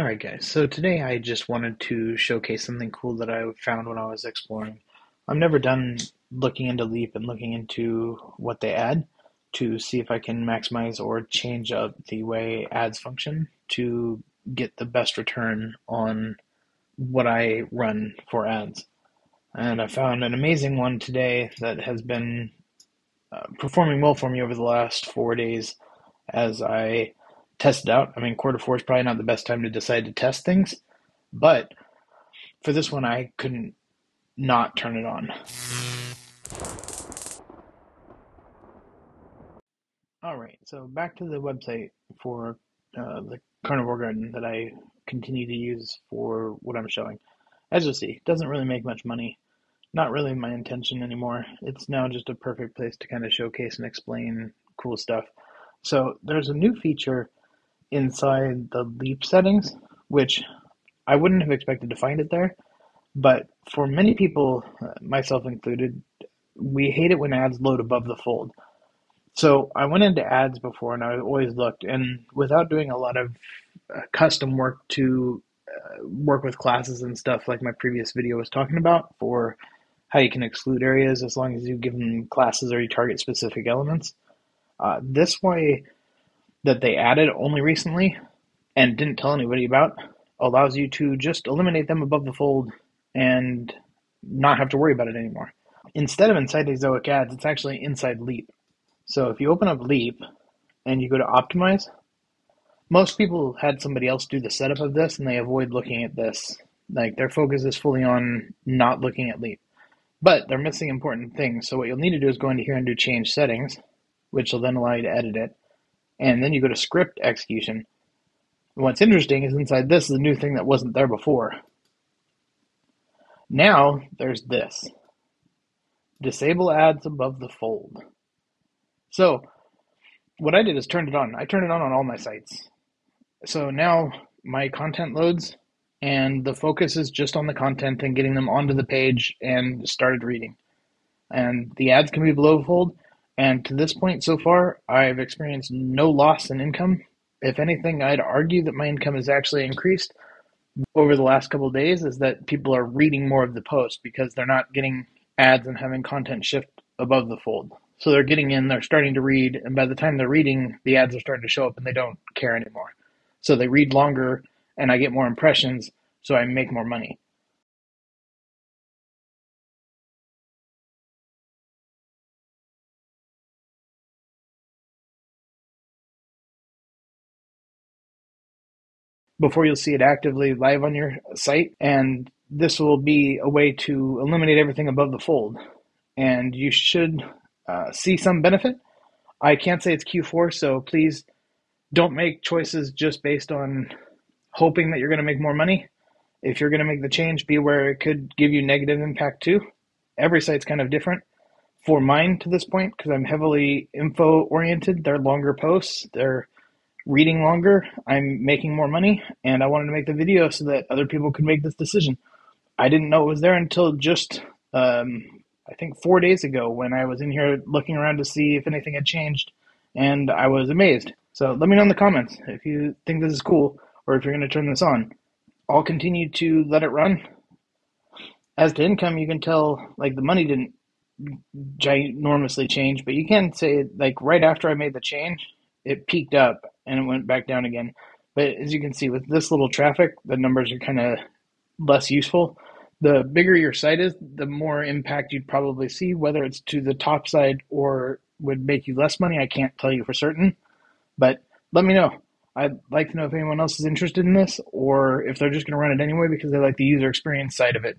Alright guys, so today I just wanted to showcase something cool that I found when I was exploring. I'm never done looking into Leap and looking into what they add to see if I can maximize or change up the way ads function to get the best return on what I run for ads. And I found an amazing one today that has been uh, performing well for me over the last four days as I test it out. I mean, quarter four is probably not the best time to decide to test things, but for this one, I couldn't not turn it on. All right, so back to the website for uh, the carnivore garden that I continue to use for what I'm showing. As you'll see, it doesn't really make much money. Not really my intention anymore. It's now just a perfect place to kind of showcase and explain cool stuff. So there's a new feature inside the Leap settings, which I wouldn't have expected to find it there. But for many people, myself included, we hate it when ads load above the fold. So I went into ads before and I always looked, and without doing a lot of uh, custom work to uh, work with classes and stuff like my previous video was talking about for how you can exclude areas as long as you give them classes or you target specific elements. Uh, this way, that they added only recently and didn't tell anybody about allows you to just eliminate them above the fold and not have to worry about it anymore. Instead of inside Ezoic ads, it's actually inside Leap. So if you open up Leap and you go to Optimize, most people had somebody else do the setup of this and they avoid looking at this. Like their focus is fully on not looking at Leap. But they're missing important things. So what you'll need to do is go into here and do change settings, which will then allow you to edit it and then you go to script execution. What's interesting is inside this is a new thing that wasn't there before. Now there's this. Disable ads above the fold. So what I did is turned it on. I turned it on on all my sites. So now my content loads and the focus is just on the content and getting them onto the page and started reading. And the ads can be below fold and to this point so far, I've experienced no loss in income. If anything, I'd argue that my income has actually increased over the last couple of days is that people are reading more of the post because they're not getting ads and having content shift above the fold. So they're getting in, they're starting to read, and by the time they're reading, the ads are starting to show up and they don't care anymore. So they read longer and I get more impressions, so I make more money. Before you'll see it actively live on your site. And this will be a way to eliminate everything above the fold. And you should uh, see some benefit. I can't say it's Q4, so please don't make choices just based on hoping that you're going to make more money. If you're going to make the change, be aware it could give you negative impact too. Every site's kind of different. For mine to this point, because I'm heavily info oriented, they're longer posts. They're reading longer, I'm making more money, and I wanted to make the video so that other people could make this decision. I didn't know it was there until just, um, I think, four days ago when I was in here looking around to see if anything had changed, and I was amazed. So let me know in the comments if you think this is cool or if you're going to turn this on. I'll continue to let it run. As to income, you can tell like the money didn't ginormously change, but you can say like right after I made the change, it peaked up and it went back down again. But as you can see with this little traffic, the numbers are kind of less useful. The bigger your site is, the more impact you'd probably see, whether it's to the top side or would make you less money. I can't tell you for certain, but let me know. I'd like to know if anyone else is interested in this or if they're just going to run it anyway because they like the user experience side of it.